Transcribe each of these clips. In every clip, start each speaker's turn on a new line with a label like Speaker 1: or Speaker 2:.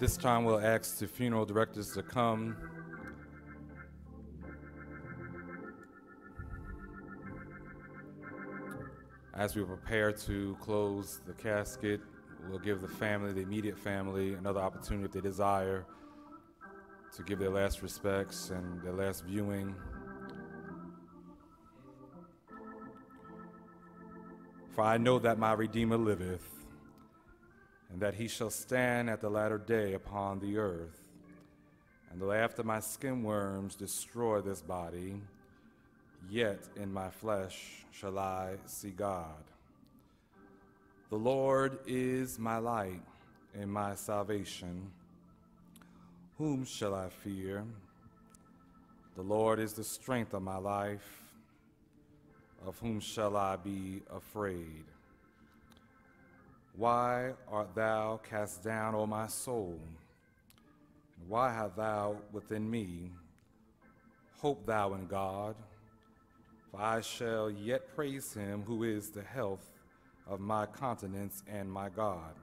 Speaker 1: this time, we'll ask the funeral directors to come. As we prepare to close the casket, we'll give the family, the immediate family, another opportunity if they desire to give their last respects and their last viewing. For I know that my Redeemer liveth, that he shall stand at the latter day upon the earth. And though after my skin worms destroy this body, yet in my flesh shall I see God. The Lord is my light and my salvation. Whom shall I fear? The Lord is the strength of my life. Of whom shall I be afraid? Why art thou cast down, O my soul? And why hast thou within me? Hope thou in God, for I shall yet praise him who is the health of my countenance and my God.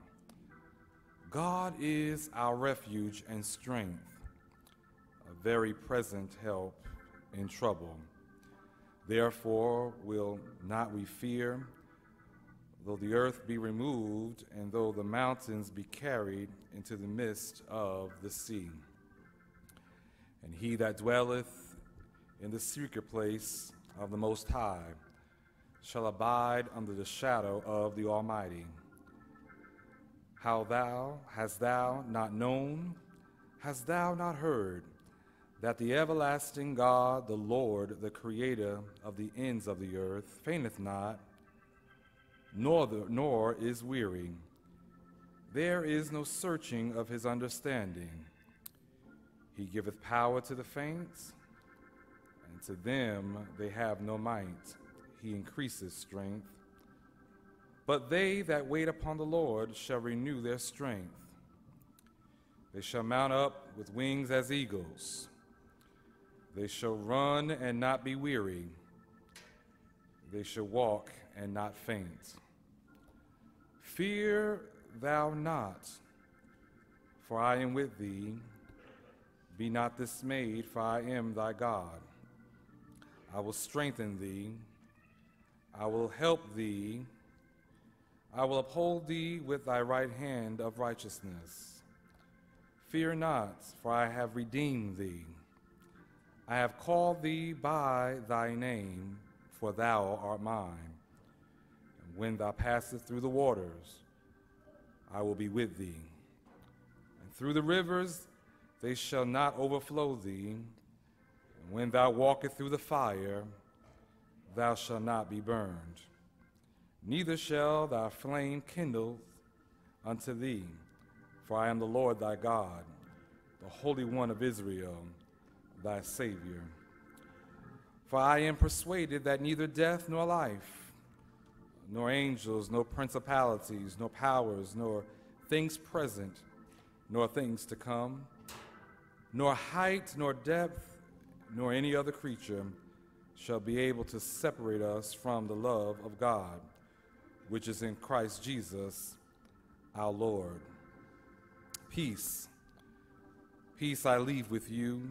Speaker 1: God is our refuge and strength, a very present help in trouble. Therefore will not we fear, though the earth be removed, and though the mountains be carried into the midst of the sea. And he that dwelleth in the secret place of the Most High shall abide under the shadow of the Almighty. How thou hast thou not known, hast thou not heard? that the everlasting God, the Lord, the creator of the ends of the earth, fainteth not, nor, the, nor is weary. There is no searching of his understanding. He giveth power to the faint, and to them they have no might. He increaseth strength. But they that wait upon the Lord shall renew their strength. They shall mount up with wings as eagles. They shall run and not be weary. They shall walk and not faint. Fear thou not, for I am with thee. Be not dismayed, for I am thy God. I will strengthen thee. I will help thee. I will uphold thee with thy right hand of righteousness. Fear not, for I have redeemed thee. I have called thee by thy name, for thou art mine. When thou passest through the waters, I will be with thee. And through the rivers, they shall not overflow thee. And when thou walkest through the fire, thou shalt not be burned. Neither shall thy flame kindle unto thee, for I am the Lord thy God, the Holy One of Israel thy Savior. For I am persuaded that neither death nor life, nor angels, nor principalities, nor powers, nor things present, nor things to come, nor height, nor depth, nor any other creature shall be able to separate us from the love of God, which is in Christ Jesus our Lord. Peace, peace I leave with you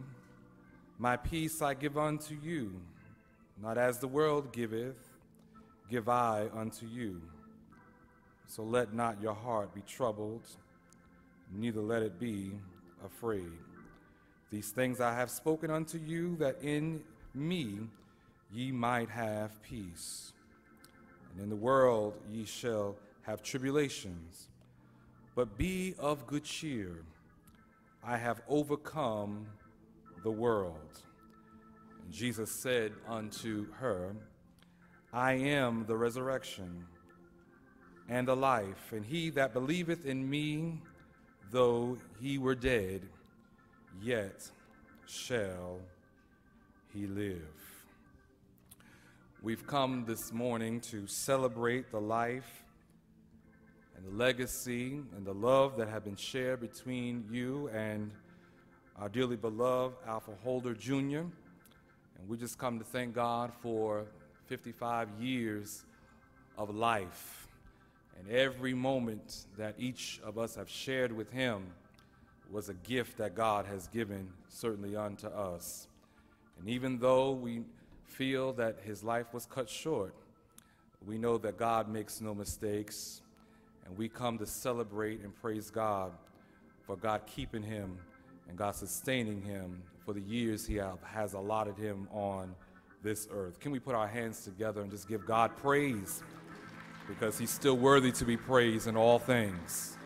Speaker 1: my peace I give unto you, not as the world giveth, give I unto you. So let not your heart be troubled, neither let it be afraid. These things I have spoken unto you, that in me ye might have peace. And in the world ye shall have tribulations, but be of good cheer. I have overcome the world. And Jesus said unto her, I am the resurrection and the life, and he that believeth in me, though he were dead, yet shall he live. We've come this morning to celebrate the life and the legacy and the love that have been shared between you and our dearly beloved Alpha Holder Jr. And we just come to thank God for 55 years of life and every moment that each of us have shared with him was a gift that God has given certainly unto us. And even though we feel that his life was cut short, we know that God makes no mistakes, and we come to celebrate and praise God for God keeping him and God sustaining him for the years he has allotted him on this earth. Can we put our hands together and just give God praise? Because he's still worthy to be praised in all things.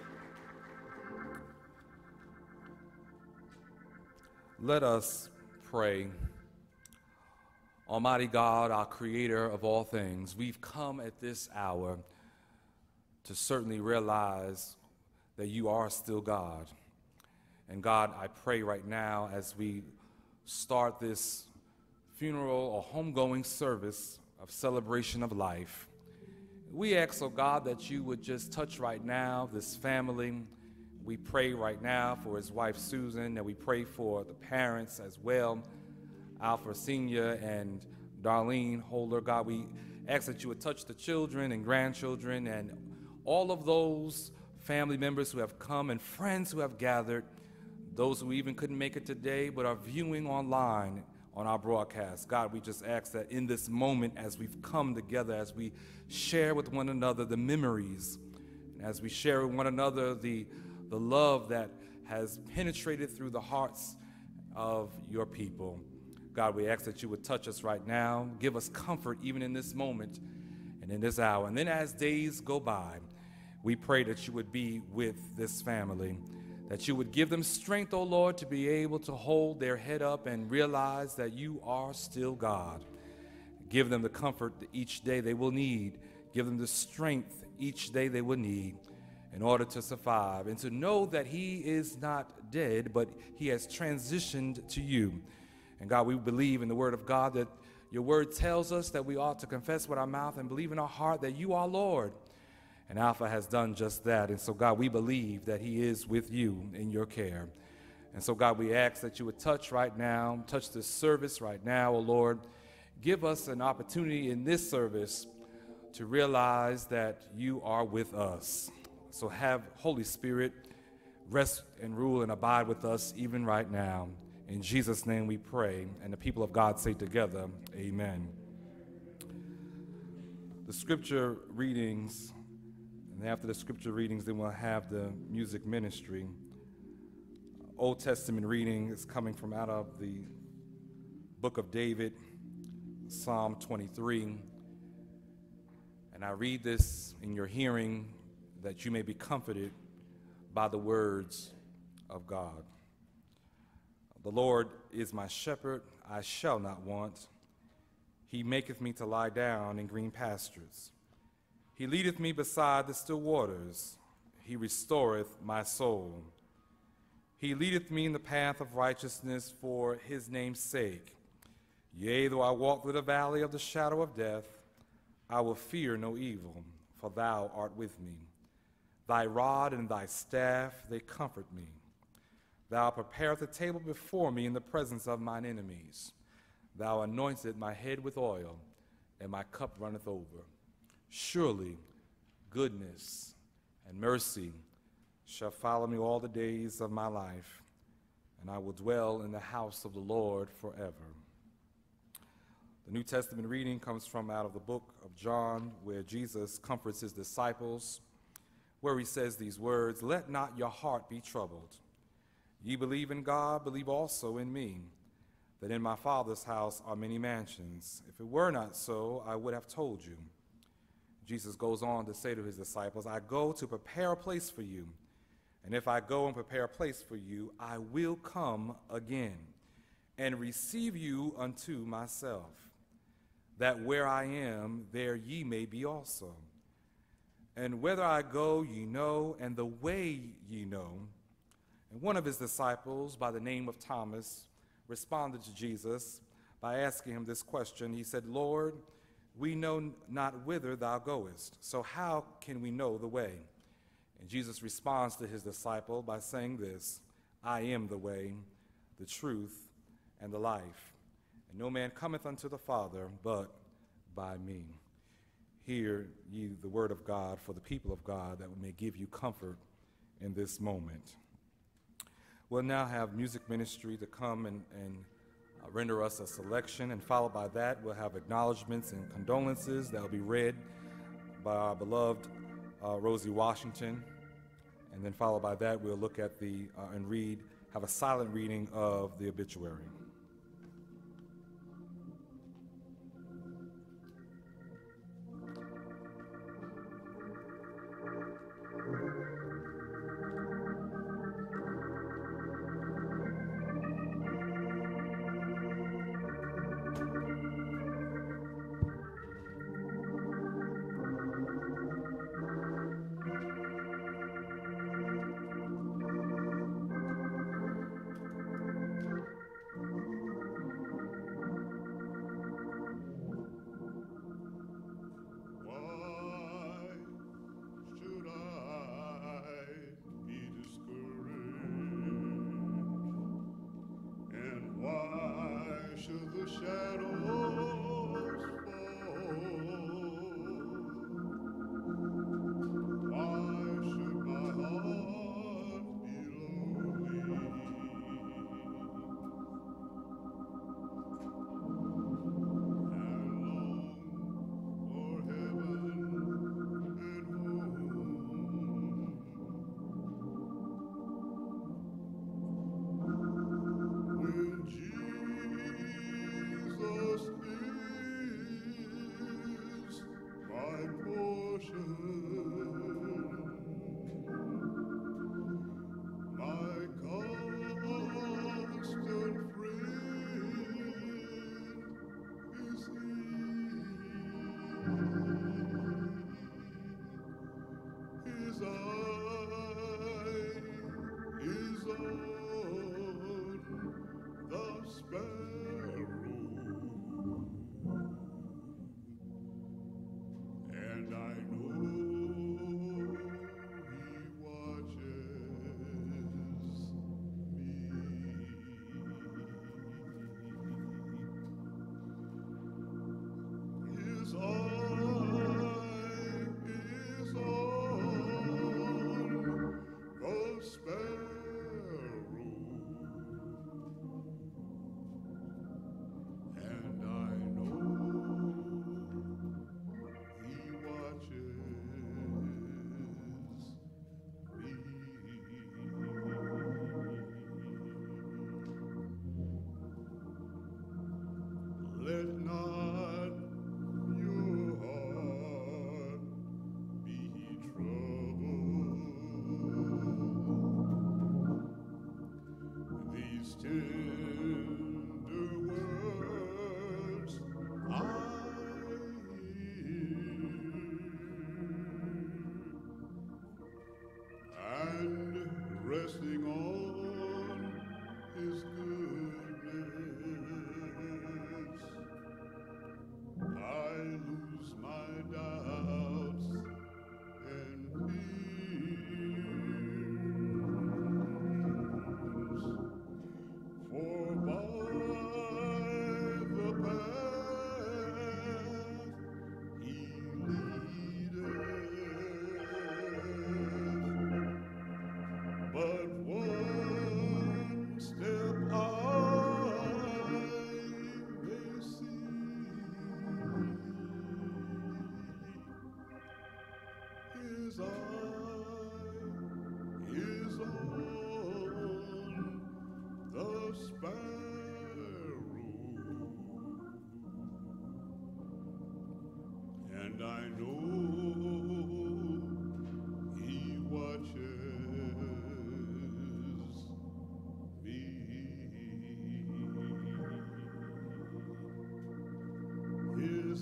Speaker 1: Let us pray. Almighty God, our creator of all things, we've come at this hour to certainly realize that you are still God. And God, I pray right now as we start this funeral or homegoing service of celebration of life, we ask, oh God, that you would just touch right now this family. We pray right now for his wife Susan, and we pray for the parents as well, Alpha Sr. and Darlene Holder. God, we ask that you would touch the children and grandchildren and all of those family members who have come and friends who have gathered those who even couldn't make it today but are viewing online on our broadcast. God, we just ask that in this moment, as we've come together, as we share with one another the memories, and as we share with one another the, the love that has penetrated through the hearts of your people. God, we ask that you would touch us right now, give us comfort even in this moment and in this hour. And then as days go by, we pray that you would be with this family that you would give them strength, O oh Lord, to be able to hold their head up and realize that you are still God. Give them the comfort that each day they will need. Give them the strength each day they will need in order to survive and to know that He is not dead, but He has transitioned to you. And God, we believe in the Word of God that your Word tells us that we ought to confess with our mouth and believe in our heart that you are Lord and Alpha has done just that. And so, God, we believe that He is with you in your care. And so, God, we ask that you would touch right now, touch this service right now, O oh Lord. Give us an opportunity in this service to realize that you are with us. So, have Holy Spirit rest and rule and abide with us even right now. In Jesus' name we pray. And the people of God say together, Amen. The scripture readings and after the scripture readings, then we'll have the music ministry. Old Testament reading is coming from out of the book of David, Psalm 23. And I read this in your hearing that you may be comforted by the words of God. The Lord is my shepherd, I shall not want. He maketh me to lie down in green pastures. He leadeth me beside the still waters. He restoreth my soul. He leadeth me in the path of righteousness for his name's sake. Yea, though I walk through the valley of the shadow of death, I will fear no evil, for thou art with me. Thy rod and thy staff, they comfort me. Thou preparest a table before me in the presence of mine enemies. Thou anointest my head with oil, and my cup runneth over. Surely goodness and mercy shall follow me all the days of my life, and I will dwell in the house of the Lord forever. The New Testament reading comes from out of the book of John, where Jesus comforts his disciples, where he says these words Let not your heart be troubled. Ye believe in God, believe also in me, that in my Father's house are many mansions. If it were not so, I would have told you. Jesus goes on to say to his disciples, I go to prepare a place for you. And if I go and prepare a place for you, I will come again and receive you unto myself, that where I am, there ye may be also. And whither I go, ye know, and the way ye know. And one of his disciples, by the name of Thomas, responded to Jesus by asking him this question. He said, Lord, we know not whither thou goest, so how can we know the way? And Jesus responds to his disciple by saying this I am the way, the truth, and the life. And no man cometh unto the Father but by me. Hear ye the word of God for the people of God, that we may give you comfort in this moment.
Speaker 2: We'll now have music ministry to come and, and uh, render us a selection, and followed by that, we'll have acknowledgments and condolences that will be read by our beloved uh, Rosie Washington. And then, followed by that, we'll look at the uh, and read, have a silent reading of the obituary.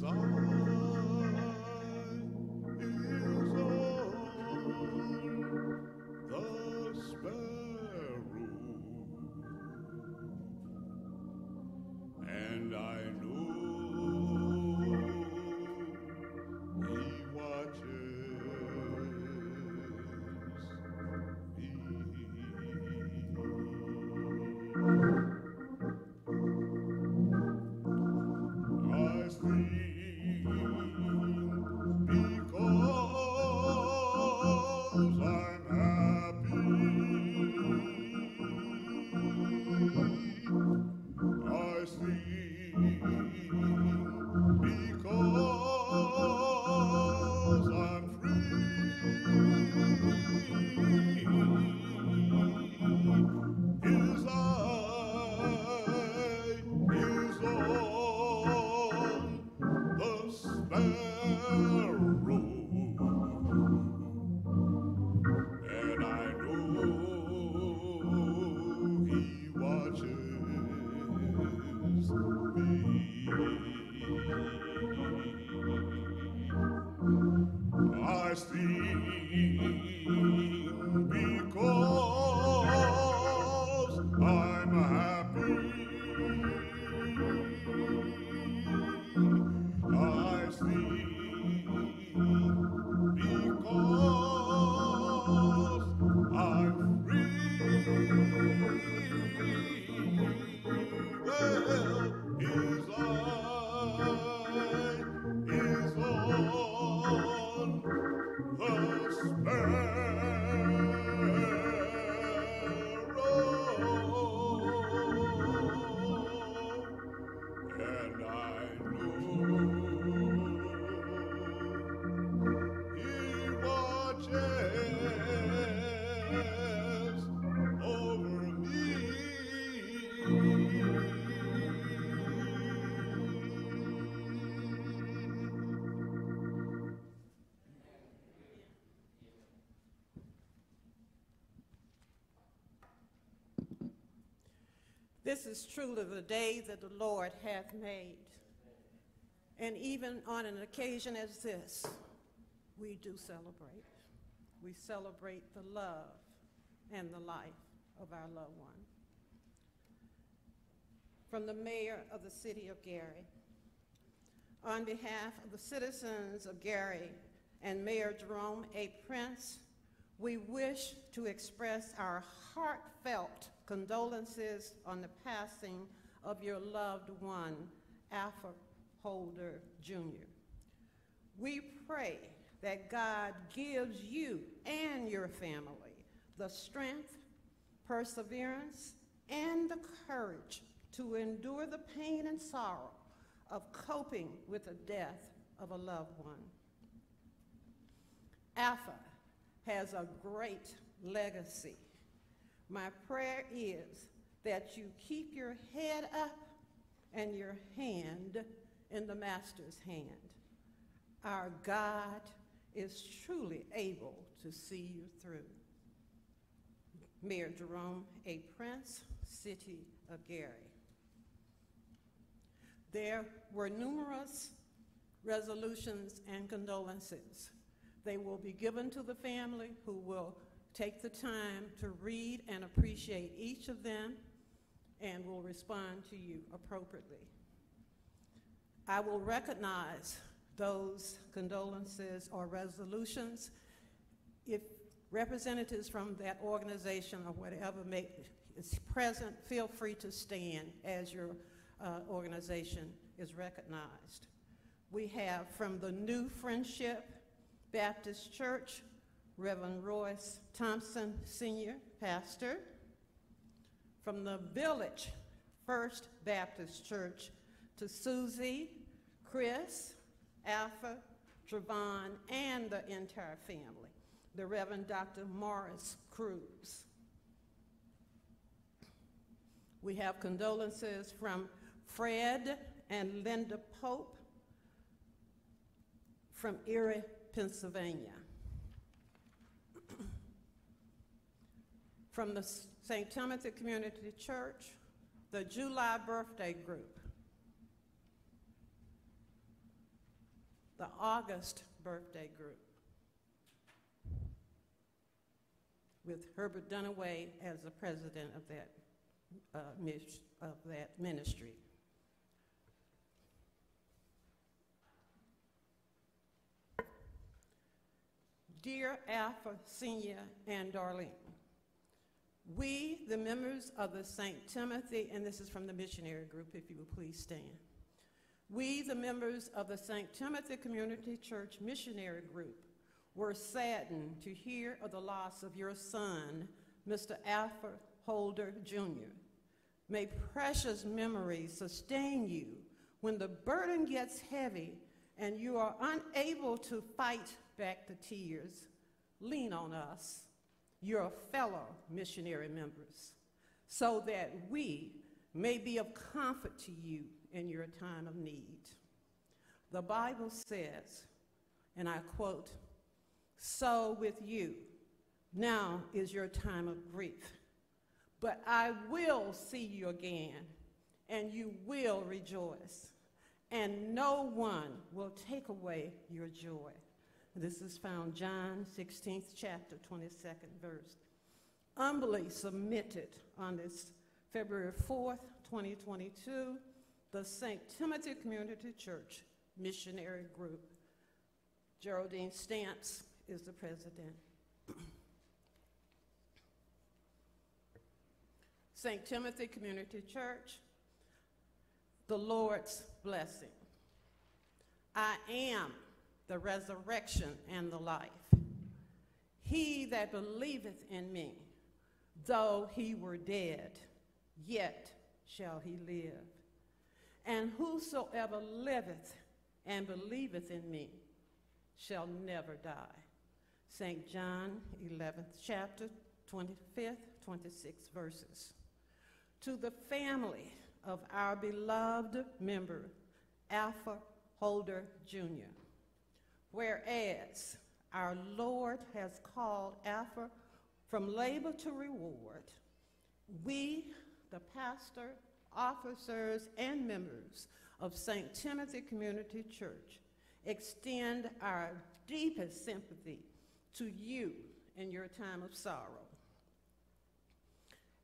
Speaker 2: Oh.
Speaker 3: This is truly the day that the Lord hath made. And even on an occasion as this, we do celebrate. We celebrate the love and the life of our loved one. From the mayor of the city of Gary, on behalf of the citizens of Gary and Mayor Jerome A. Prince, we wish to express our heartfelt condolences on the passing of your loved one, Alpha Holder Jr. We pray that God gives you and your family the strength, perseverance, and the courage to endure the pain and sorrow of coping with the death of a loved one. Alpha has a great legacy. My prayer is that you keep your head up and your hand in the Master's hand. Our God is truly able to see you through. Mayor Jerome A. Prince, City of Gary. There were numerous resolutions and condolences. They will be given to the family who will take the time to read and appreciate each of them and we'll respond to you appropriately. I will recognize those condolences or resolutions if representatives from that organization or whatever may, is present, feel free to stand as your uh, organization is recognized. We have from the New Friendship Baptist Church, Reverend Royce Thompson, Senior Pastor. From the Village First Baptist Church to Susie, Chris, Alpha, Trevon, and the entire family. The Reverend Dr. Morris Cruz. We have condolences from Fred and Linda Pope from Erie, Pennsylvania. From the St. Timothy Community Church, the July Birthday Group, the August Birthday Group, with Herbert Dunaway as the president of that, uh, of that ministry. Dear Alpha Senior and Darlene, we, the members of the St. Timothy, and this is from the missionary group, if you will please stand. We, the members of the St. Timothy Community Church Missionary Group, were saddened to hear of the loss of your son, Mr. Alfred Holder Jr. May precious memories sustain you when the burden gets heavy and you are unable to fight back the tears. Lean on us, your fellow missionary members, so that we may be of comfort to you in your time of need. The Bible says, and I quote, So with you, now is your time of grief, but I will see you again, and you will rejoice, and no one will take away your joy. This is found John 16th chapter, 22nd verse. Humbly submitted on this February 4th, 2022, the St. Timothy Community Church Missionary Group. Geraldine Stamps is the president. St. Timothy Community Church, the Lord's blessing. I am the resurrection and the life. He that believeth in me, though he were dead, yet shall he live. And whosoever liveth and believeth in me shall never die. St. John 11th chapter, 25th, 26th verses. To the family of our beloved member, Alpha Holder Jr. Whereas our Lord has called Alpha from labor to reward, we, the pastor, officers, and members of St. Timothy Community Church, extend our deepest sympathy to you in your time of sorrow.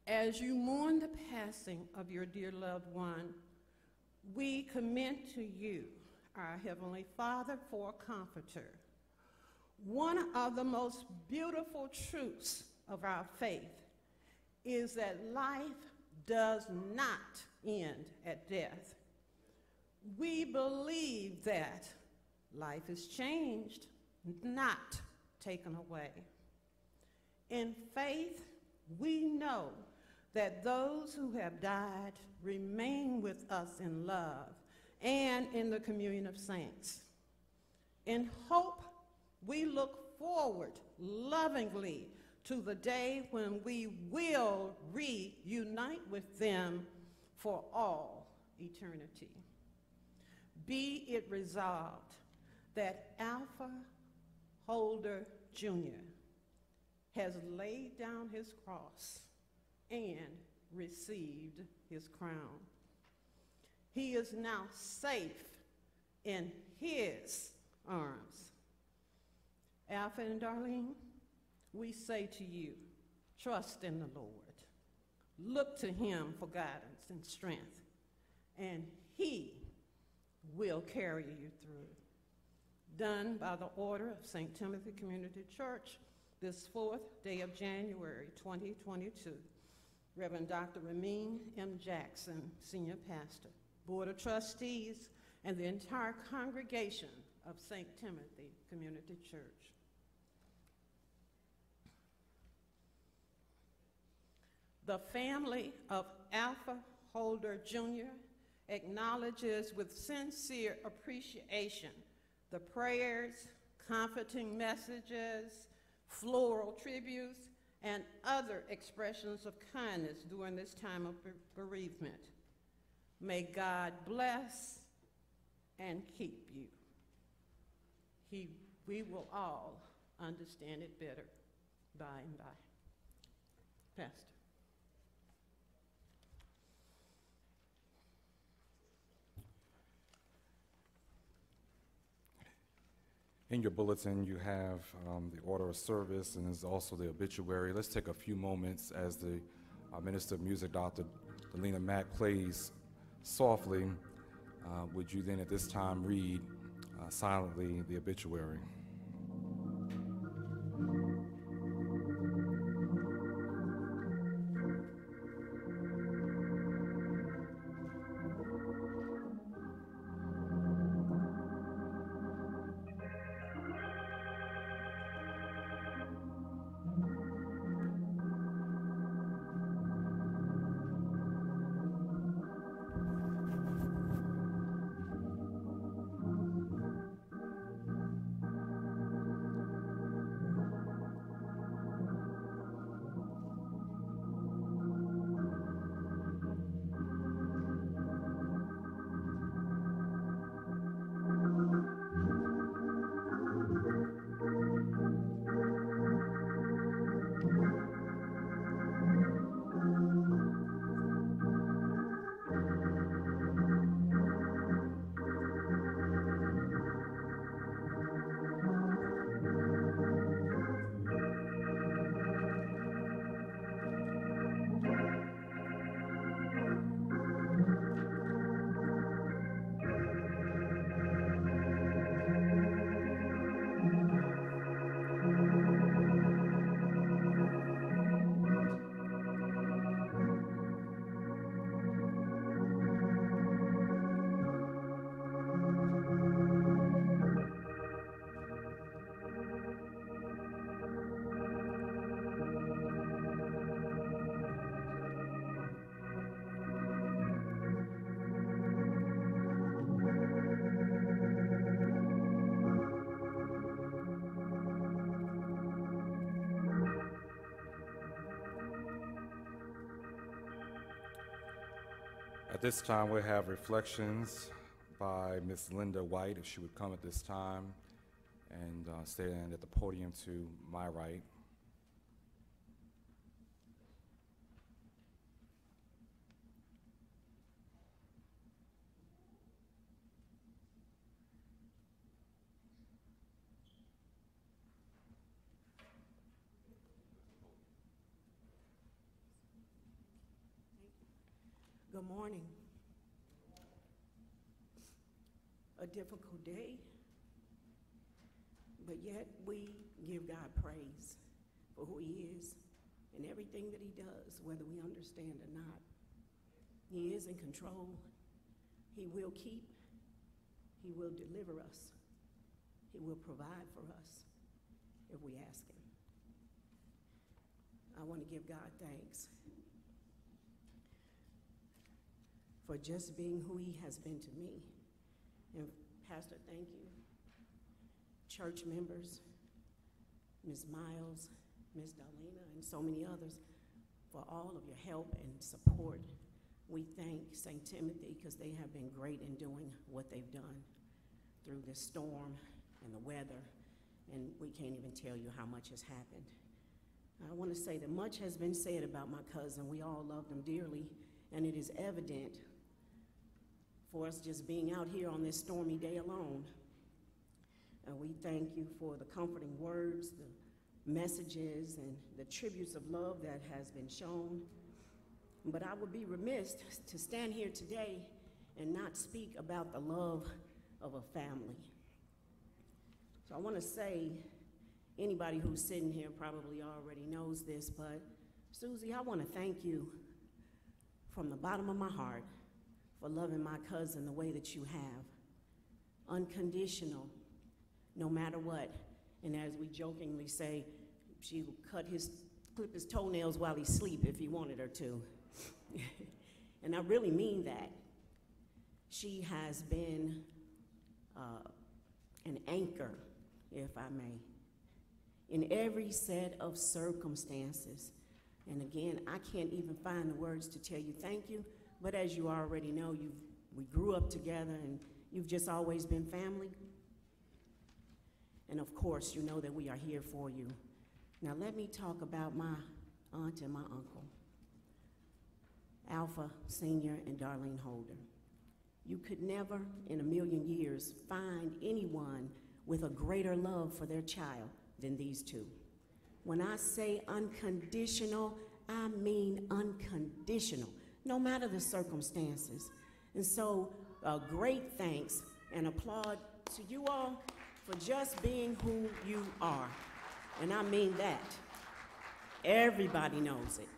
Speaker 3: As you mourn the passing of your dear loved one, we commend to you our Heavenly Father for a comforter. One of the most beautiful truths of our faith is that life does not end at death. We believe that life is changed, not taken away. In faith, we know that those who have died remain with us in love and in the communion of saints. In hope, we look forward lovingly to the day when we will reunite with them for all eternity. Be it resolved that Alpha Holder Jr. has laid down his cross and received his crown. He is now safe in his arms. Alpha and Darlene, we say to you, trust in the Lord. Look to him for guidance and strength, and he will carry you through. Done by the order of St. Timothy Community Church this fourth day of January 2022. Reverend Dr. Ramin M. Jackson, Senior Pastor. Board of Trustees, and the entire congregation of St. Timothy Community Church. The family of Alpha Holder Jr. acknowledges with sincere appreciation the prayers, comforting messages, floral tributes, and other expressions of kindness during this time of bereavement. May God bless and keep you. He, we will all understand it better by and by. Pastor.
Speaker 1: In your bulletin, you have um, the order of service and there's also the obituary. Let's take a few moments as the uh, Minister of Music, Dr. Delina Mack, plays softly, uh, would you then at this time read uh, silently the obituary? This time, we have reflections by Miss Linda White, if she would come at this time and uh, stand at the podium to my right.
Speaker 4: Good morning. A difficult day, but yet we give God praise for who He is and everything that He does, whether we understand or not. He is in control. He will keep, He will deliver us, He will provide for us if we ask Him. I want to give God thanks for just being who he has been to me. And Pastor, thank you. Church members, Ms. Miles, Ms. Darlena, and so many others for all of your help and support. We thank St. Timothy because they have been great in doing what they've done through this storm and the weather, and we can't even tell you how much has happened. I want to say that much has been said about my cousin. We all loved him dearly, and it is evident for us just being out here on this stormy day alone. Uh, we thank you for the comforting words, the messages, and the tributes of love that has been shown. But I would be remiss to stand here today and not speak about the love of a family. So I want to say, anybody who's sitting here probably already knows this, but Susie, I want to thank you from the bottom of my heart for loving my cousin the way that you have. Unconditional, no matter what. And as we jokingly say, she would cut his, clip his toenails while he sleep if he wanted her to. and I really mean that. She has been uh, an anchor, if I may, in every set of circumstances. And again, I can't even find the words to tell you thank you, but as you already know, you we grew up together and you've just always been family. And of course, you know that we are here for you. Now, let me talk about my aunt and my uncle, Alpha Sr. and Darlene Holder. You could never in a million years find anyone with a greater love for their child than these two. When I say unconditional, I mean unconditional no matter the circumstances. And so, uh, great thanks and applaud to you all for just being who you are. And I mean that. Everybody knows it.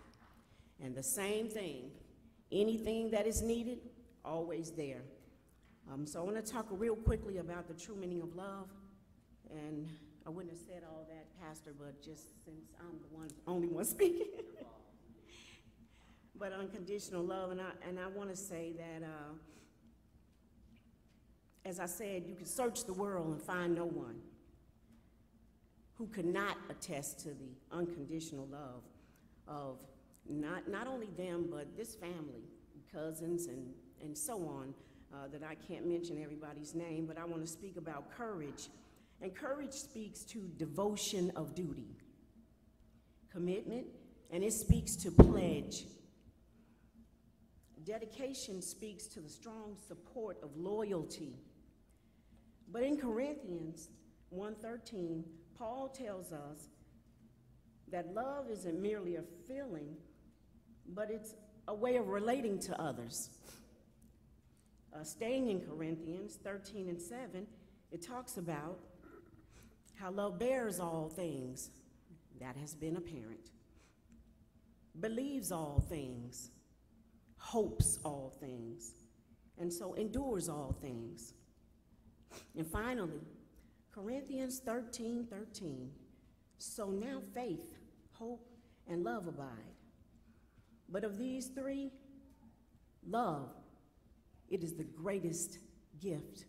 Speaker 4: And the same thing, anything that is needed, always there. Um, so I want to talk real quickly about the true meaning of love. And I wouldn't have said all that, Pastor, but just since I'm the one, only one speaking. but unconditional love. And I, and I want to say that, uh, as I said, you can search the world and find no one who could not attest to the unconditional love of not, not only them, but this family, cousins, and, and so on, uh, that I can't mention everybody's name, but I want to speak about courage. And courage speaks to devotion of duty, commitment, and it speaks to pledge Dedication speaks to the strong support of loyalty. But in Corinthians 1:13, Paul tells us that love isn't merely a feeling, but it's a way of relating to others. Uh, staying in Corinthians 13 and 7, it talks about how love bears all things. That has been apparent. Believes all things hopes all things, and so endures all things. And finally, Corinthians 13 13. So now faith, hope, and love abide. But of these three, love, it is the greatest gift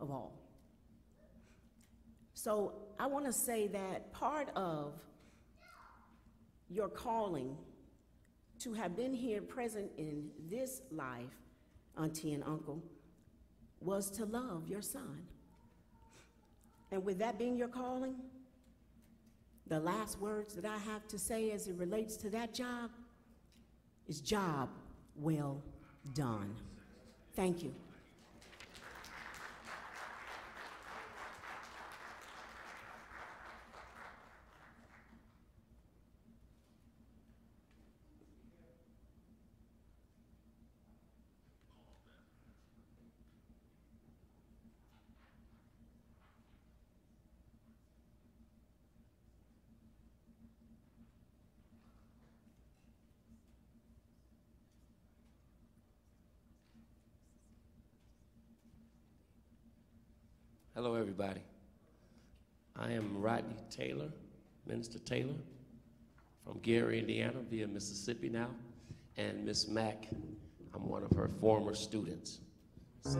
Speaker 4: of all. So I want to say that part of your calling to have been here present in this life auntie, and uncle was to love your son. And with that being your calling, the last words that I have to say as it relates to that job is job well done. Thank you.
Speaker 5: Hello, everybody. I am Rodney Taylor, Minister Taylor, from Gary, Indiana, via Mississippi now. And Miss Mack, I'm one of her former students. So,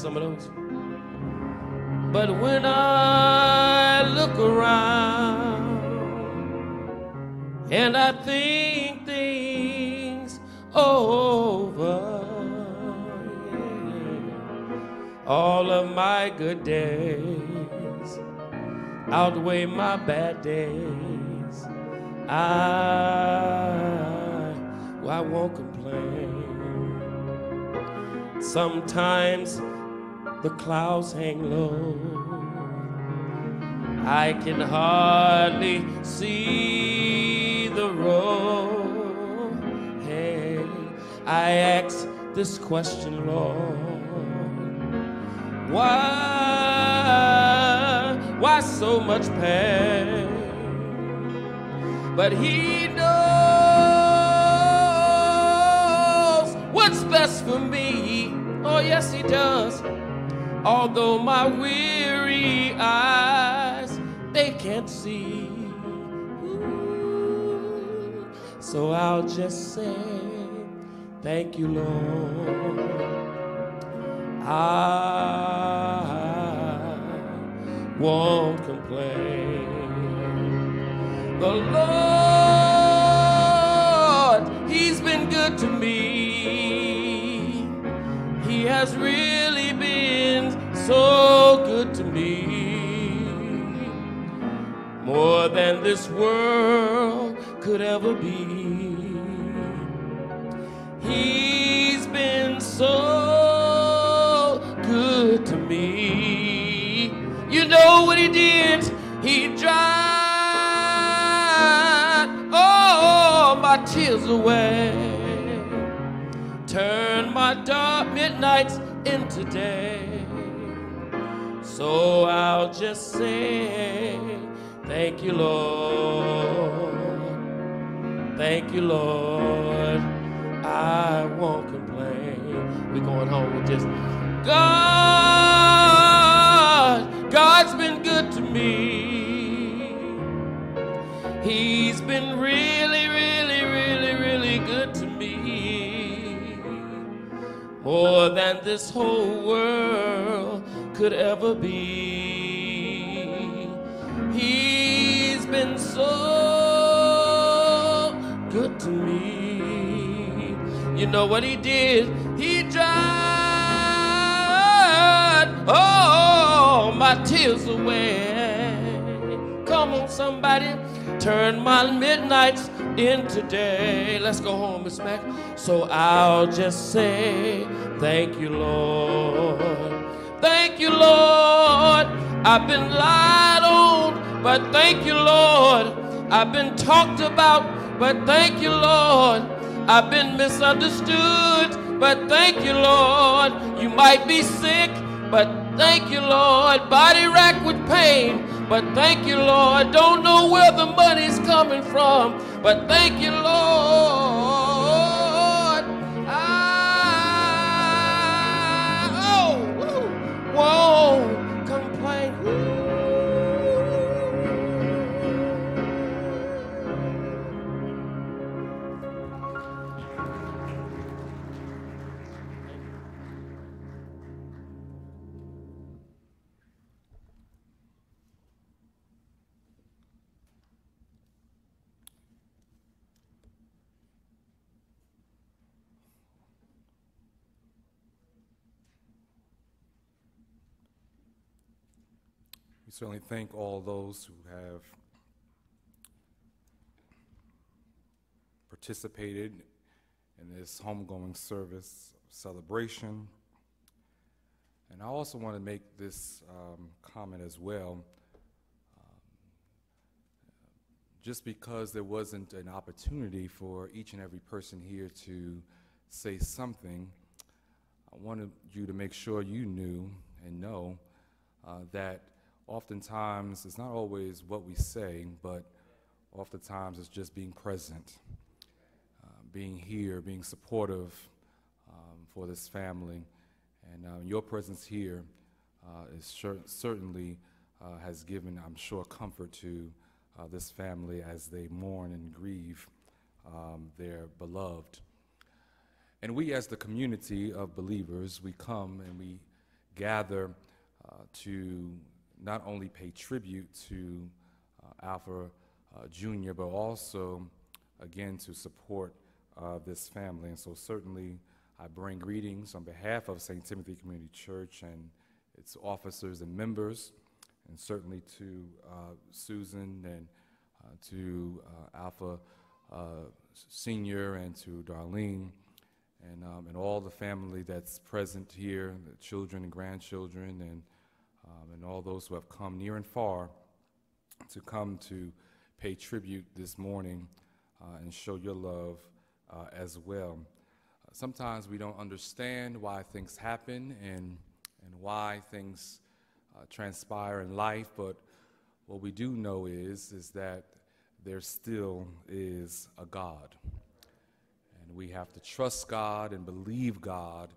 Speaker 5: some of those? But when I look around and I think things over, yeah, all of my good days outweigh my bad days. I, well, I won't complain. Sometimes the clouds hang low. I can hardly see the road. Hey, I ask this question, Lord. Why, why so much pain? But He knows what's best for me. Oh, yes, He does although my weary eyes they can't see. Ooh. so i'll just say thank you lord. I won't complain. The lord this world could ever be. He's been so good to me. You know what he did? He dried all my tears away turn my dark midnights into day. So I'll just say, Thank you, Lord. Thank you, Lord. I won't complain. We're going home with this. God, God's been good to me. He's been really, really, really, really good to me. More than this whole world could ever be. He's been so good to me. You know what he did? He dried all my tears away. Come on, somebody, turn my midnights into day. Let's go home, Miss Mac. So I'll just say, Thank you, Lord. Thank you, Lord. I've been lied on, but thank you, Lord. I've been talked about, but thank you, Lord. I've been misunderstood, but thank you, Lord. You might be sick, but thank you, Lord. Body racked with pain, but thank you, Lord. Don't know where the money's coming from, but thank you, Lord. Won't
Speaker 1: We certainly thank all those who have participated in this homegoing service celebration. And I also want to make this um, comment as well. Um, just because there wasn't an opportunity for each and every person here to say something, I wanted you to make sure you knew and know uh, that oftentimes it's not always what we say, but oftentimes it's just being present, uh, being here, being supportive um, for this family. And uh, your presence here uh, certainly uh, has given, I'm sure, comfort to uh, this family as they mourn and grieve um, their beloved. And we, as the community of believers, we come and we gather uh, to not only pay tribute to uh, Alpha uh, Jr., but also, again, to support uh, this family. And so, certainly, I bring greetings on behalf of St. Timothy Community Church and its officers and members, and certainly to Susan and to Alpha Senior and to Darlene and, um, and all the family that's present here, the children and grandchildren, and, um, and all those who have come near and far to come to pay tribute this morning uh, and show your love uh, as well. Uh, sometimes we don't understand why things happen and, and why things uh, transpire in life, but what we do know is, is that there still is a God. And we have to trust God and believe God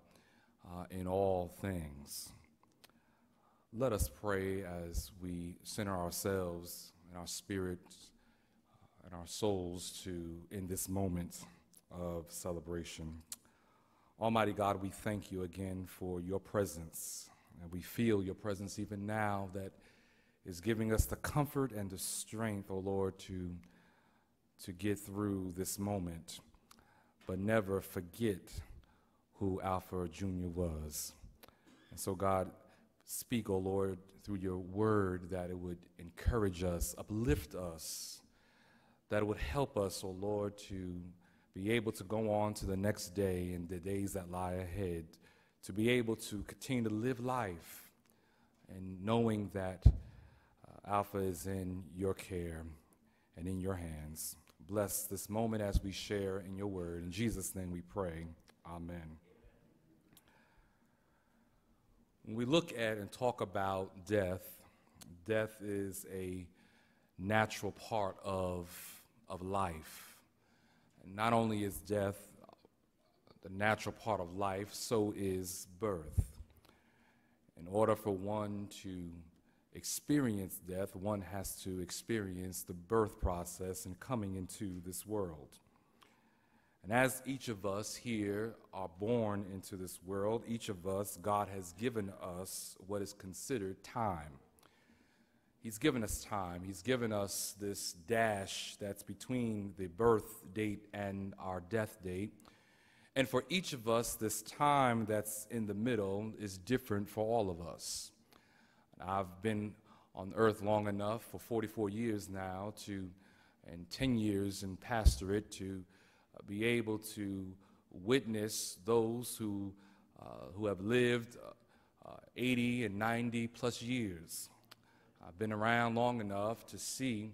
Speaker 1: uh, in all things. Let us pray as we center ourselves and our spirits uh, and our souls to in this moment of celebration. Almighty God, we thank you again for your presence. And we feel your presence even now that is giving us the comfort and the strength, O oh Lord, to, to get through this moment but never forget who Alpha Jr. was. And so, God, speak, O oh Lord, through your word that it would encourage us, uplift us, that it would help us, O oh Lord, to be able to go on to the next day and the days that lie ahead, to be able to continue to live life and knowing that uh, Alpha is in your care and in your hands. Bless this moment as we share in your word. In Jesus' name we pray. Amen. When we look at and talk about death, death is a natural part of, of life. And not only is death the natural part of life, so is birth. In order for one to experience death, one has to experience the birth process and coming into this world. And as each of us here are born into this world, each of us, God has given us what is considered time. He's given us time. He's given us this dash that's between the birth date and our death date. And for each of us, this time that's in the middle is different for all of us. I've been on earth long enough for 44 years now to, and 10 years in pastorate to be able to witness those who, uh, who have lived uh, 80 and 90 plus years. I've been around long enough to see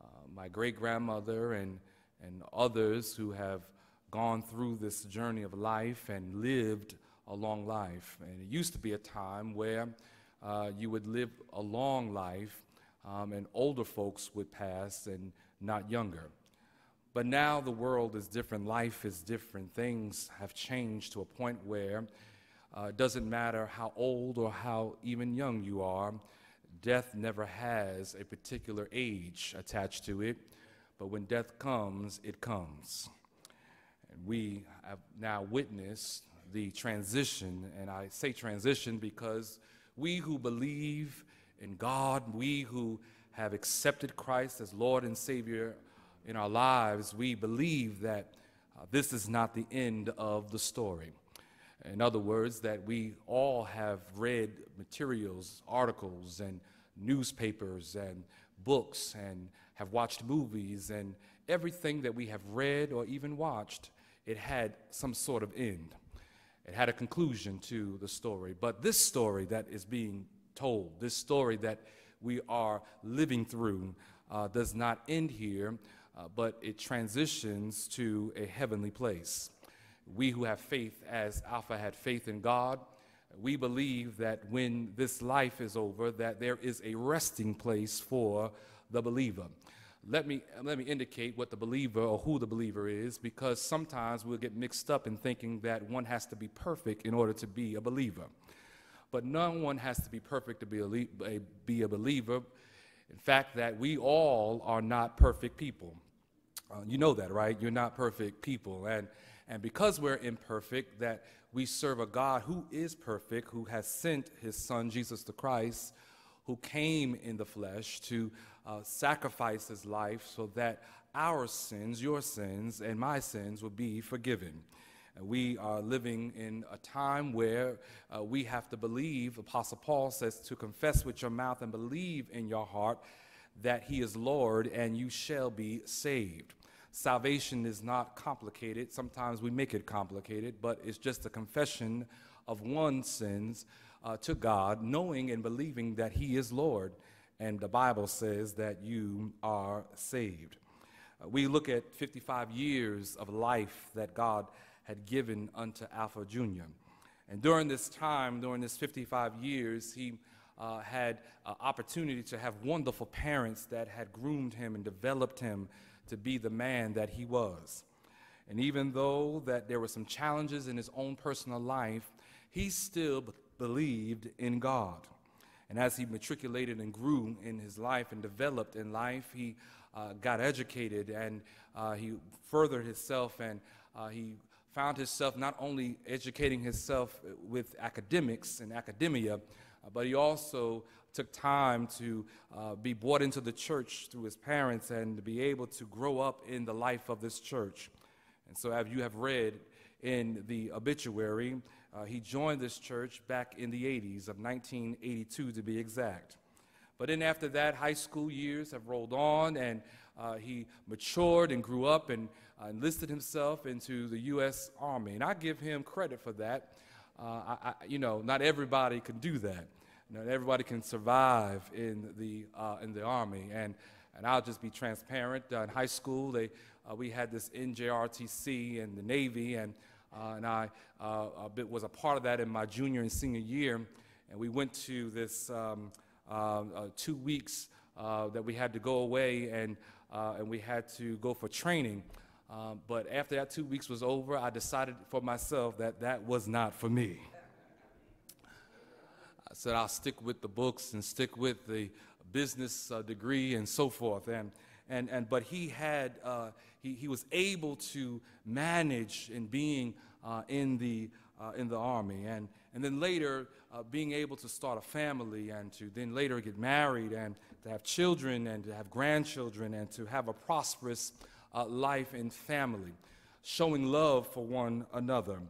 Speaker 1: uh, my great grandmother and, and others who have gone through this journey of life and lived a long life. And it used to be a time where uh, you would live a long life um, and older folks would pass and not younger. But now the world is different, life is different, things have changed to a point where uh, it doesn't matter how old or how even young you are, death never has a particular age attached to it, but when death comes, it comes. And we have now witnessed the transition, and I say transition because we who believe in God, we who have accepted Christ as Lord and Savior in our lives, we believe that uh, this is not the end of the story. In other words, that we all have read materials, articles, and newspapers, and books, and have watched movies, and everything that we have read or even watched, it had some sort of end. It had a conclusion to the story. But this story that is being told, this story that we are living through, uh, does not end here, uh, but it transitions to a heavenly place. We who have faith, as Alpha had faith in God, we believe that when this life is over, that there is a resting place for the believer. Let me, let me indicate what the believer or who the believer is, because sometimes we'll get mixed up in thinking that one has to be perfect in order to be a believer. But no one has to be perfect to be a, be a believer. In fact, that we all are not perfect people. Uh, you know that, right? You're not perfect people. And, and because we're imperfect, that we serve a God who is perfect, who has sent his son, Jesus the Christ, who came in the flesh to uh, sacrifice his life so that our sins, your sins, and my sins will be forgiven. We are living in a time where uh, we have to believe, Apostle Paul says, to confess with your mouth and believe in your heart that he is Lord and you shall be saved. Salvation is not complicated. Sometimes we make it complicated, but it's just a confession of one's sins uh, to God, knowing and believing that he is Lord. And the Bible says that you are saved. Uh, we look at 55 years of life that God had given unto Alpha Jr. And during this time, during this 55 years, he uh, had uh, opportunity to have wonderful parents that had groomed him and developed him to be the man that he was. And even though that there were some challenges in his own personal life, he still believed in God. And as he matriculated and grew in his life and developed in life, he uh, got educated and uh, he furthered himself and uh, he found himself not only educating himself with academics and academia, uh, but he also took time to uh, be brought into the church through his parents and to be able to grow up in the life of this church. And so, as you have read in the obituary, uh, he joined this church back in the 80s of 1982 to be exact. But then after that, high school years have rolled on, and uh, he matured and grew up and uh, enlisted himself into the U.S. Army. And I give him credit for that. Uh, I, I, you know, not everybody can do that. Everybody can survive in the, uh, in the Army. And, and I'll just be transparent. Uh, in high school, they, uh, we had this NJRTC and the Navy, and, and I was a part of that in my junior and senior year. And we went to this um, two weeks that we had to go away and uh, and we had to go for training. But after that two weeks was over, I decided for myself that that was not for me. I said I'll stick with the books and stick with the business uh, degree and so forth. And, and, and, but he had, uh, he, he was able to manage in being uh, in, the, uh, in the army. And, and then later, uh, being able to start a family and to then later get married and to have children and to have grandchildren and to have a prosperous uh, life and family, showing love for one another.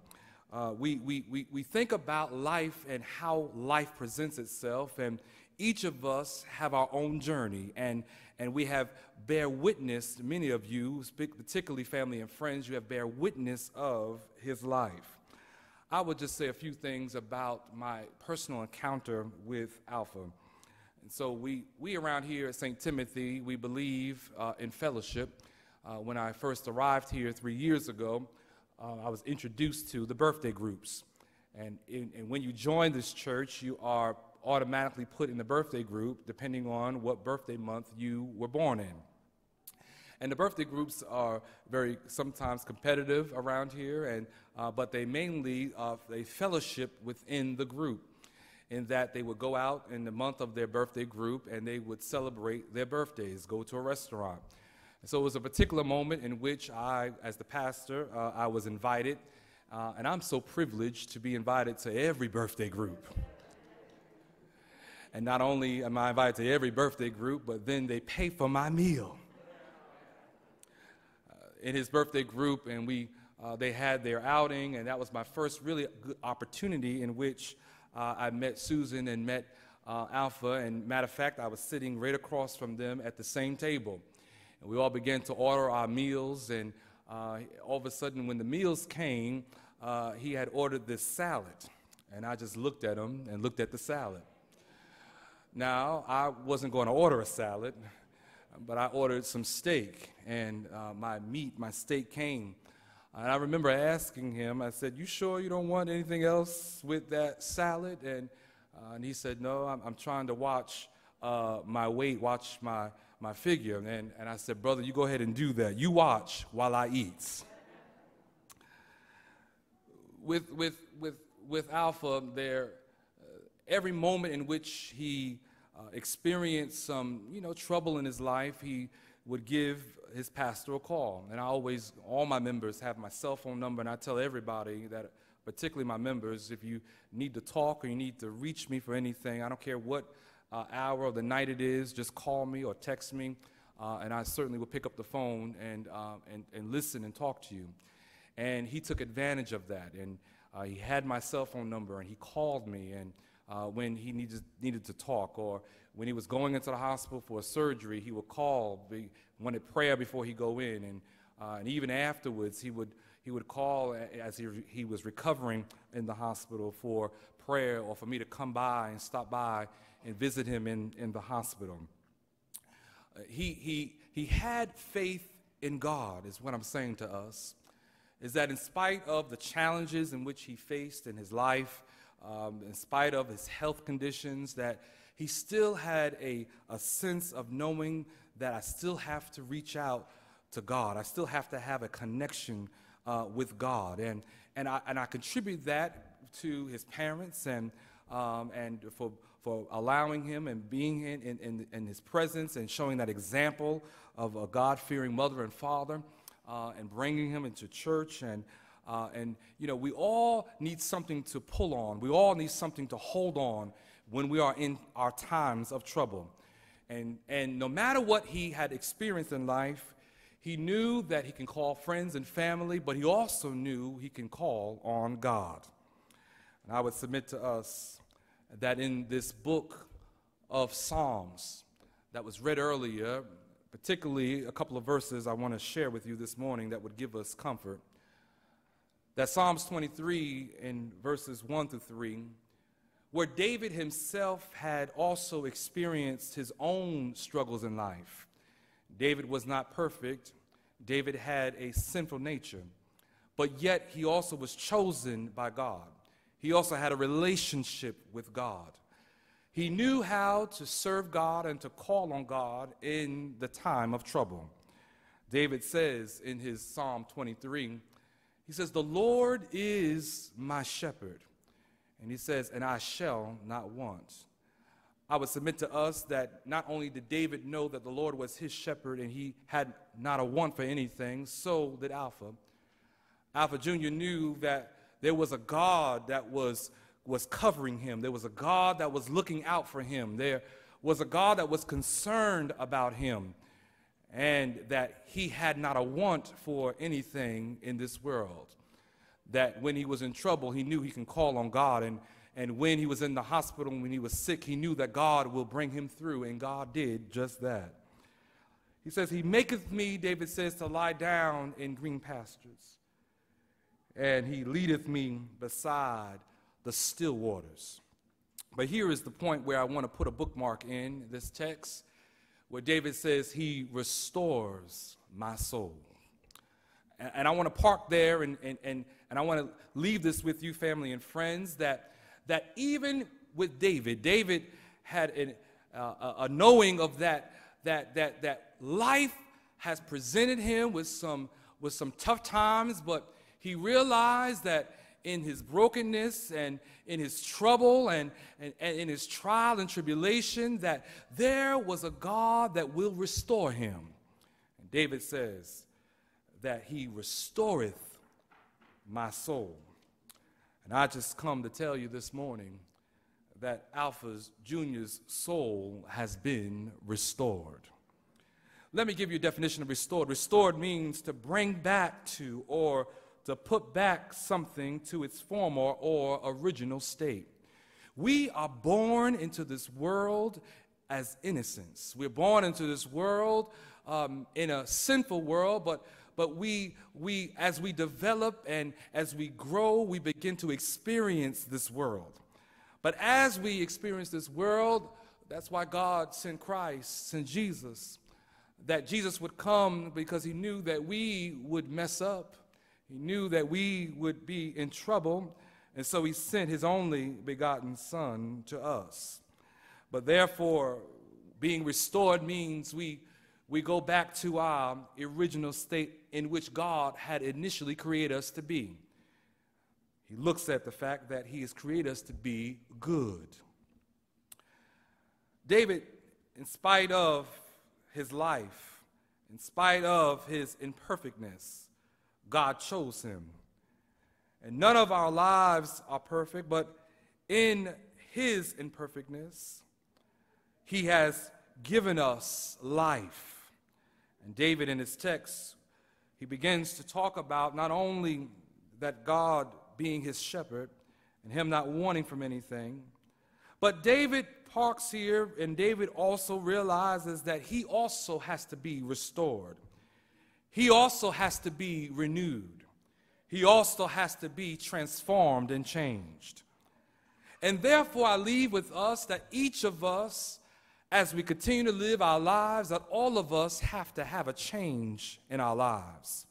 Speaker 1: Uh, we, we, we, we think about life and how life presents itself, and each of us have our own journey, and, and we have bear witness, many of you, particularly family and friends, you have bear witness of his life. I would just say a few things about my personal encounter with Alpha. And so we, we around here at St. Timothy, we believe uh, in fellowship. Uh, when I first arrived here three years ago, uh, I was introduced to the birthday groups. And, in, and when you join this church, you are automatically put in the birthday group depending on what birthday month you were born in. And the birthday groups are very sometimes competitive around here, and, uh, but they mainly uh, they fellowship within the group in that they would go out in the month of their birthday group and they would celebrate their birthdays, go to a restaurant. So it was a particular moment in which I, as the pastor, uh, I was invited, uh, and I'm so privileged to be invited to every birthday group. And not only am I invited to every birthday group, but then they pay for my meal. Uh, in his birthday group, and we, uh, they had their outing, and that was my first really good opportunity in which uh, I met Susan and met uh, Alpha. And matter of fact, I was sitting right across from them at the same table. And we all began to order our meals, and uh, all of a sudden, when the meals came, uh, he had ordered this salad. And I just looked at him and looked at the salad. Now, I wasn't going to order a salad, but I ordered some steak, and uh, my meat, my steak came. And I remember asking him, I said, You sure you don't want anything else with that salad? And, uh, and he said, No, I'm, I'm trying to watch uh, my weight, watch my, my figure. And, and I said, Brother, you go ahead and do that. You watch while I eat. with, with, with, with Alpha, there, uh, every moment in which he uh, experienced some, you know, trouble in his life, he would give his pastor a call. And I always, all my members have my cell phone number, and I tell everybody that, particularly my members, if you need to talk or you need to reach me for anything, I don't care what uh, hour of the night it is, just call me or text me, uh, and I certainly will pick up the phone and, uh, and, and listen and talk to you. And he took advantage of that, and uh, he had my cell phone number, and he called me, and uh, when he needed, needed to talk, or when he was going into the hospital for a surgery, he would call, be, wanted prayer before he go in, and, uh, and even afterwards, he would, he would call as he, he was recovering in the hospital for prayer or for me to come by and stop by and visit him in, in the hospital. Uh, he, he, he had faith in God, is what I'm saying to us, is that in spite of the challenges in which he faced in his life, um, in spite of his health conditions, that he still had a, a sense of knowing that I still have to reach out to God. I still have to have a connection uh, with God. And, and, I, and I contribute that to his parents and, um, and for, for allowing him and being in, in, in, his presence and showing that example of a God fearing mother and father uh, and bringing him into church. And, uh, and, you know, we all need something to pull on. We all need something to hold on when we are in our times of trouble. And, and no matter what he had experienced in life, he knew that he can call friends and family, but he also knew he can call on God. And I would submit to us that in this book of Psalms that was read earlier, particularly a couple of verses I want to share with you this morning that would give us comfort that Psalms 23 in verses 1 to 3, where David himself had also experienced his own struggles in life. David was not perfect, David had a sinful nature, but yet he also was chosen by God. He also had a relationship with God. He knew how to serve God and to call on God in the time of trouble. David says in his Psalm 23, he says, The Lord is my shepherd. And he says, And I shall not want. I would submit to us that not only did David know that the Lord was his shepherd and he had not a want for anything, so did Alpha. Alpha Jr. knew that there was a God that was, was covering him, there was a God that was looking out for him, there was a God that was concerned about him and that he had not a want for anything in this world. That when he was in trouble, he knew he can call on God. And, and when he was in the hospital, when he was sick, he knew that God will bring him through, and God did just that. He says, He maketh me, David says, to lie down in green pastures, and he leadeth me beside the still waters. But here is the point where I want to put a bookmark in this text where David says, He restores my soul. And, and I want to park there and, and, and, and I want to leave this with you, family and friends, that, that even with David, David had an, uh, a knowing of that, that, that, that life has presented him with some, with some tough times, but he realized that in his brokenness and in his trouble and, and, and, in his trial and tribulation that there was a God that will restore him. And David says that he restoreth my soul. And I just come to tell you this morning that Alpha's Junior's soul has been restored. Let me give you a definition of restored. Restored means to bring back to or to put back something to its former or original state. We are born into this world as innocents. We're born into this world um, in a sinful world, but but we, we, as we develop and as we grow, we begin to experience this world. But as we experience this world, that's why God sent Christ, sent Jesus, that Jesus would come because he knew that we would mess up. He knew that we would be in trouble, and so he sent his only begotten Son to us. But therefore, being restored means we, we go back to our original state in which God had initially created us to be. He looks at the fact that he has created us to be good. David, in spite of his life, in spite of his imperfectness, God chose him. And none of our lives are perfect, but in his imperfectness, he has given us life. And David, in his text, he begins to talk about not only that God being his shepherd and him not wanting from anything, but David parks here, and David also realizes that he also has to be restored. He also has to be renewed. He also has to be transformed and changed. And therefore, I leave with us that each of us, as we continue to live our lives, that all of us have to have a change in our lives.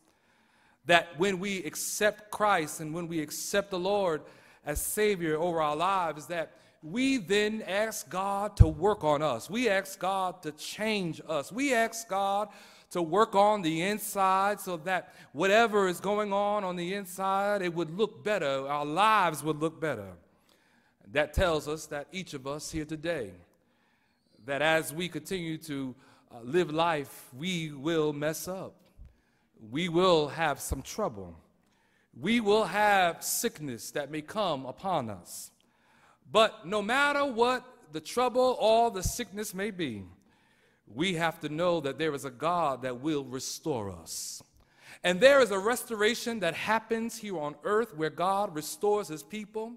Speaker 1: That when we accept Christ and when we accept the Lord as Savior over our lives, that we then ask God to work on us. We ask God to change us. We ask God to work on the inside so that whatever is going on on the inside, it would look better. Our lives would look better. That tells us that each of us here today, that as we continue to uh, live life, we will mess up. We will have some trouble. We will have sickness that may come upon us. But no matter what the trouble or the sickness may be, we have to know that there is a God that will restore us. And there is a restoration that happens here on earth where God restores his people,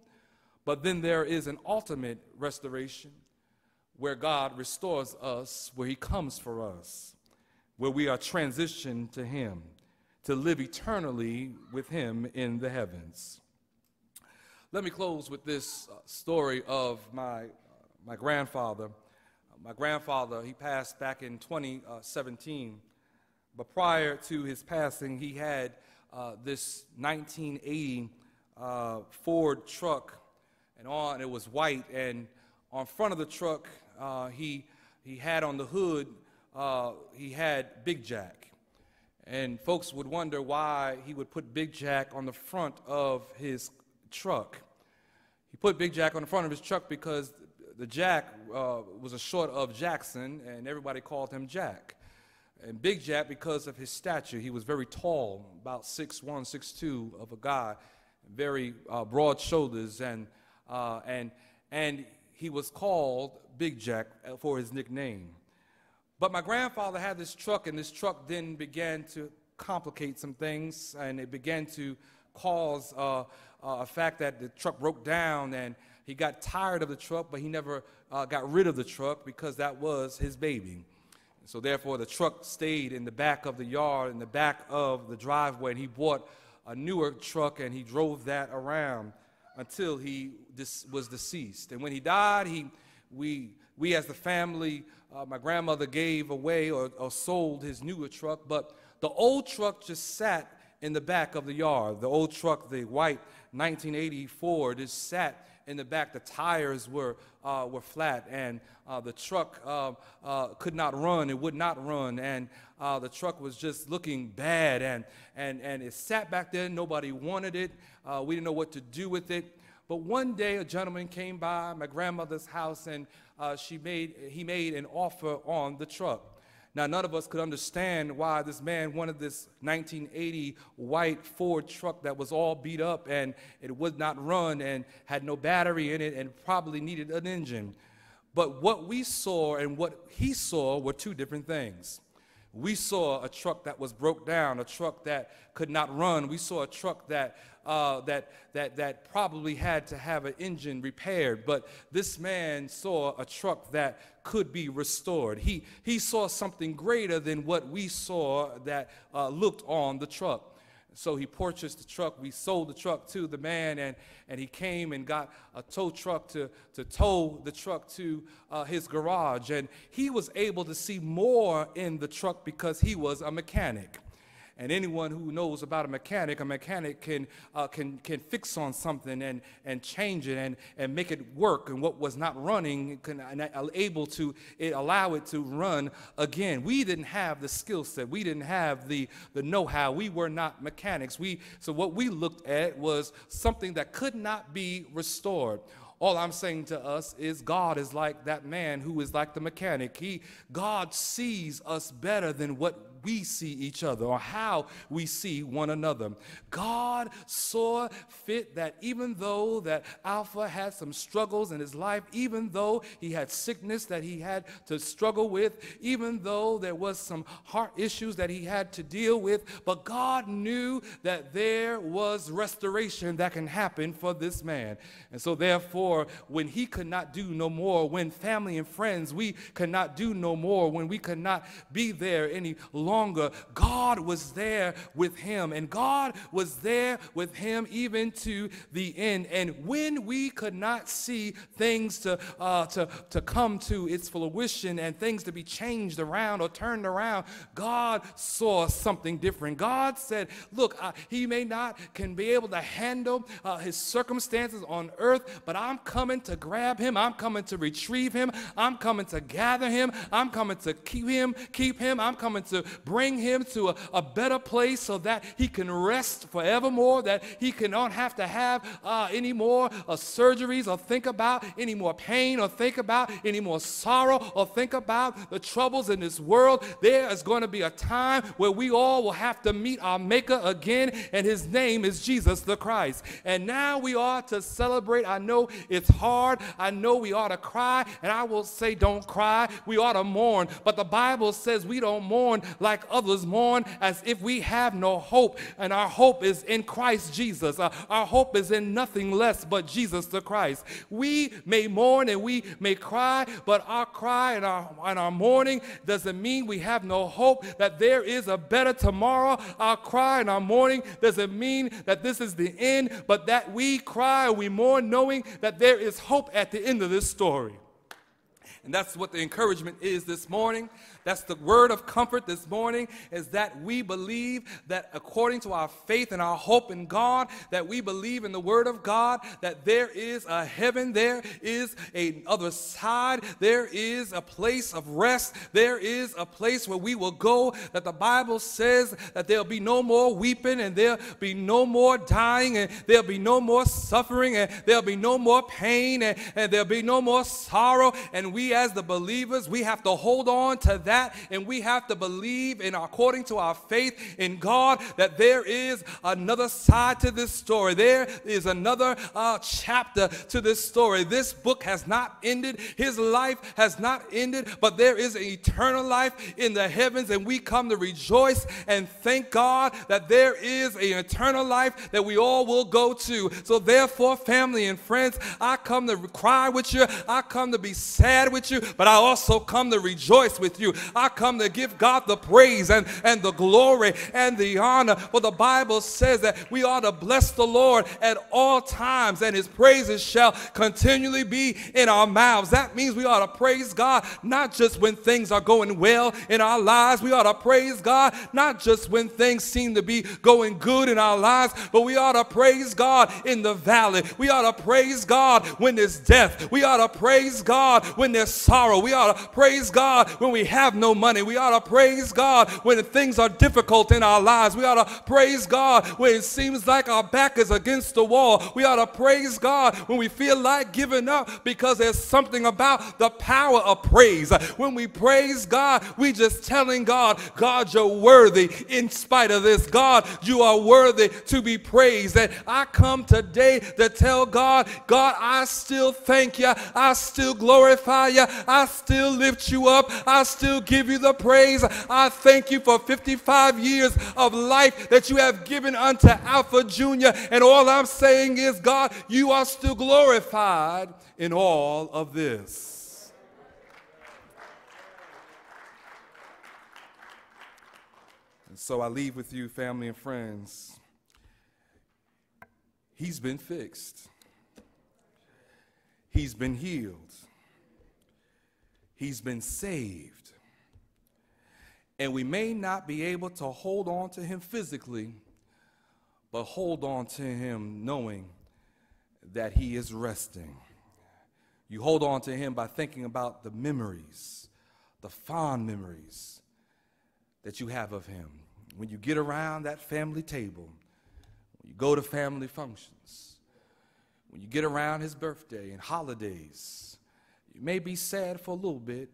Speaker 1: but then there is an ultimate restoration where God restores us, where he comes for us, where we are transitioned to him to live eternally with him in the heavens. Let me close with this uh, story of my, uh, my grandfather my grandfather, he passed back in 2017. But prior to his passing, he had uh, this 1980 uh, Ford truck, and on it was white. And on front of the truck, uh, he he had on the hood uh, he had Big Jack, and folks would wonder why he would put Big Jack on the front of his truck. He put Big Jack on the front of his truck because the Jack uh, was a short of Jackson, and everybody called him Jack. And Big Jack, because of his stature, he was very tall, about 6'1, 6'2 of a guy, very uh, broad shoulders, and, uh, and, and he was called Big Jack for his nickname. But my grandfather had this truck, and this truck then began to complicate some things, and it began to cause uh, uh, a fact that the truck broke down, and he got tired of the truck, but he never uh, got rid of the truck because that was his baby. So therefore, the truck stayed in the back of the yard, in the back of the driveway, and he bought a newer truck and he drove that around until he was deceased. And when he died, he we, we as the family, uh, my grandmother gave away or, or sold his newer truck, but the old truck just sat in the back of the yard. The old truck, the white 1980 Ford, just sat in the back. The tires were, uh, were flat, and uh, the truck uh, uh, could not run. It would not run, and uh, the truck was just looking bad. And, and, and it sat back there. Nobody wanted it. Uh, we didn't know what to do with it. But one day, a gentleman came by my grandmother's house, and uh, she made, he made an offer on the truck. Now, none of us could understand why this man wanted this 1980 white Ford truck that was all beat up and it would not run and had no battery in it and probably needed an engine. But what we saw and what he saw were two different things. We saw a truck that was broke down, a truck that could not run. We saw a truck that, uh, that, that, that probably had to have an engine repaired. But this man saw a truck that could be restored. He, he saw something greater than what we saw that uh, looked on the truck. So he purchased the truck. We sold the truck to the man, and, and he came and got a tow truck to, to tow the truck to uh, his garage. And he was able to see more in the truck because he was a mechanic. And anyone who knows about a mechanic, a mechanic can, uh, can, can fix on something and, and change it and, and make it work. And what was not running, can able to it, allow it to run again. We didn't have the skill set. We didn't have the, the know-how. We were not mechanics. We, so what we looked at was something that could not be restored. All I'm saying to us is God is like that man who is like the mechanic. He, God sees us better than what we see each other or how we see one another. God saw fit that even though that Alpha had some struggles in his life, even though he had sickness that he had to struggle with, even though there was some heart issues that he had to deal with, but God knew that there was restoration that can happen for this man. And so therefore, when he could not do no more, when family and friends, we could not do no more, when we could not be there any longer, longer, God was there with him. And God was there with him even to the end. And when we could not see things to, uh, to, to come to its fruition and things to be changed around or turned around, God saw something different. God said, look, uh, he may not can be able to handle uh, his circumstances on earth, but I'm coming to grab him. I'm coming to retrieve him. I'm coming to gather him. I'm coming to keep him, keep him. I'm coming to bring him to a, a better place so that he can rest forevermore, that he cannot have to have uh, any more uh, surgeries or think about any more pain or think about any more sorrow or think about the troubles in this world. There is going to be a time where we all will have to meet our Maker again, and his name is Jesus the Christ. And now we ought to celebrate. I know it's hard. I know we ought to cry, and I will say, don't cry. We ought to mourn. But the Bible says we don't mourn like like others mourn as if we have no hope. And our hope is in Christ Jesus. Uh, our hope is in nothing less but Jesus the Christ. We may mourn and we may cry, but our cry and our, and our mourning doesn't mean we have no hope that there is a better tomorrow. Our cry and our mourning doesn't mean that this is the end, but that we cry and we mourn knowing that there is hope at the end of this story. And that's what the encouragement is this morning. That's the word of comfort this morning is that we believe that according to our faith and our hope in God, that we believe in the word of God, that there is a heaven, there is a other side, there is a place of rest, there is a place where we will go, that the Bible says that there'll be no more weeping and there'll be no more dying and there'll be no more suffering and there'll be no more pain and, and there'll be no more sorrow. And we as the believers, we have to hold on to that that, and we have to believe in according to our faith in God that there is another side to this story. There is another uh, chapter to this story. This book has not ended. His life has not ended, but there is an eternal life in the heavens, and we come to rejoice and thank God that there is an eternal life that we all will go to. So, therefore, family and friends, I come to cry with you. I come to be sad sad with you, but I also come to rejoice with you. I come to give God the praise and, and the glory and the honor. For the Bible says that we ought to bless the Lord at all times, and his praises shall continually be in our mouths. That means we ought to praise God not just when things are going well in our lives. We ought to praise God not just when things seem to be going good in our lives, but we ought to praise God in the valley. We ought to praise God when there's death. We ought to praise God when there's sorrow. We ought to praise God when we have no money. We ought to praise God when things are difficult in our lives. We ought to praise God when it seems like our back is against the wall. We ought to praise God when we feel like giving up because there's something about the power of praise. When we praise God, we just telling God, God, you're worthy in spite of this. God, you are worthy to be praised. And I come today to tell God, God, I still thank you. I still glorify you. I still lift you up. I still give you the praise. I thank you for 55 years of life that you have given unto Alpha Junior. And all I'm saying is, God, you are still glorified in all of this. And so I leave with you, family and friends. He's been fixed. He's been healed. He's been saved. And we may not be able to hold on to him physically, but hold on to him knowing that he is resting. You hold on to him by thinking about the memories, the fond memories that you have of him. When you get around that family table, when you go to family functions, when you get around his birthday and holidays, you may be sad for a little bit,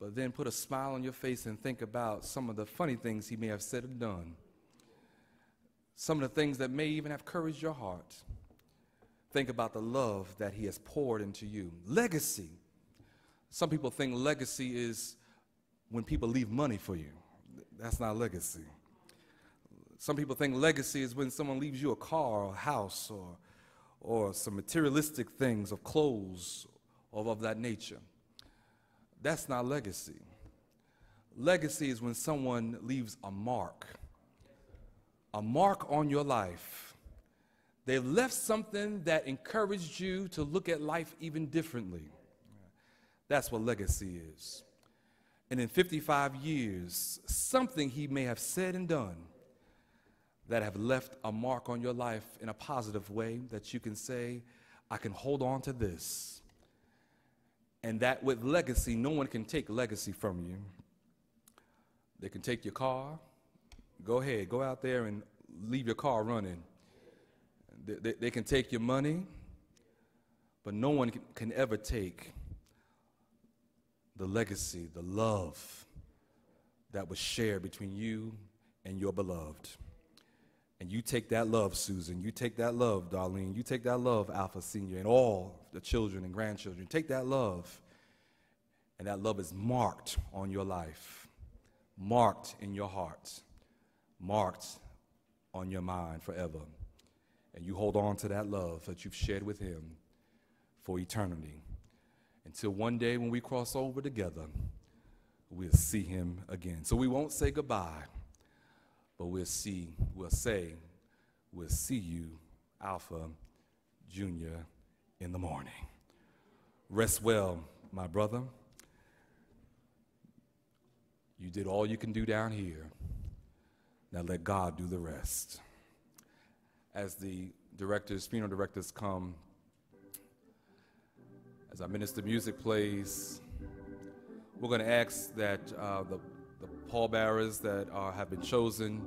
Speaker 1: but then put a smile on your face and think about some of the funny things he may have said and done. Some of the things that may even have encouraged your heart. Think about the love that he has poured into you. Legacy. Some people think legacy is when people leave money for you. That's not legacy. Some people think legacy is when someone leaves you a car or a house or, or some materialistic things of clothes or of that nature. That's not legacy. Legacy is when someone leaves a mark, a mark on your life. They left something that encouraged you to look at life even differently. That's what legacy is. And in 55 years, something he may have said and done that have left a mark on your life in a positive way that you can say, I can hold on to this. And that with legacy, no one can take legacy from you. They can take your car. Go ahead, go out there and leave your car running. They, they, they can take your money, but no one can, can ever take the legacy, the love that was shared between you and your beloved. And you take that love, Susan. You take that love, Darlene. You take that love, Alpha Senior, and all the children and grandchildren. Take that love, and that love is marked on your life, marked in your heart, marked on your mind forever. And you hold on to that love that you've shared with Him for eternity until one day when we cross over together, we'll see Him again. So we won't say goodbye but we'll see, we'll say, we'll see you, Alpha Junior, in the morning. Rest well, my brother. You did all you can do down here. Now let God do the rest. As the directors, funeral directors come, as our minister music plays, we're going to ask that uh, the the pallbearers that are, have been chosen,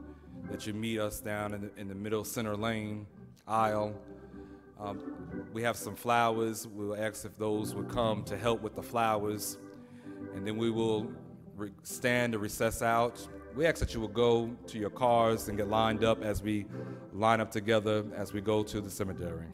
Speaker 1: that you meet us down in the, in the middle center lane aisle. Um, we have some flowers. We'll ask if those would come to help with the flowers. And then we will re- stand to recess out. We ask that you will go to your cars and get lined up as we line up together as we go to the cemetery.